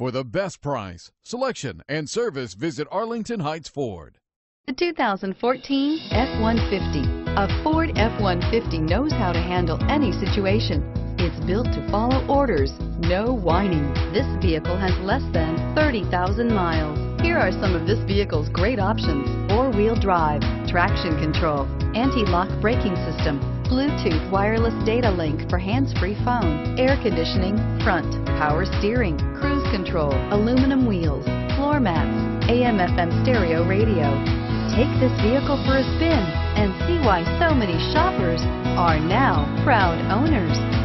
For the best price, selection, and service, visit Arlington Heights Ford. The 2014 F-150. A Ford F-150 knows how to handle any situation. It's built to follow orders, no whining. This vehicle has less than 30,000 miles. Here are some of this vehicle's great options. Four-wheel drive, traction control, anti-lock braking system, Bluetooth wireless data link for hands-free phone, air conditioning, front, power steering, cruise control, aluminum wheels, floor mats, AM FM stereo radio. Take this vehicle for a spin and see why so many shoppers are now proud owners.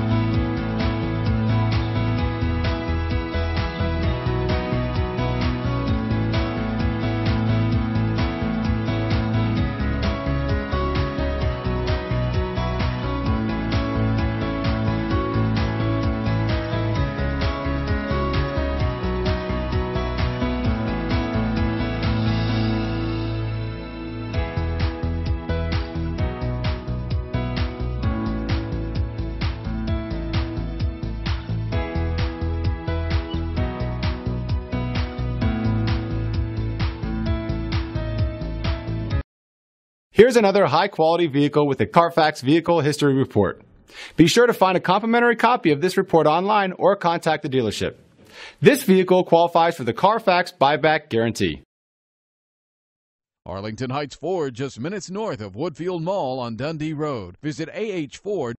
Here's another high-quality vehicle with a Carfax Vehicle History Report. Be sure to find a complimentary copy of this report online or contact the dealership. This vehicle qualifies for the Carfax Buyback Guarantee. Arlington Heights Ford, just minutes north of Woodfield Mall on Dundee Road. Visit AH Ford.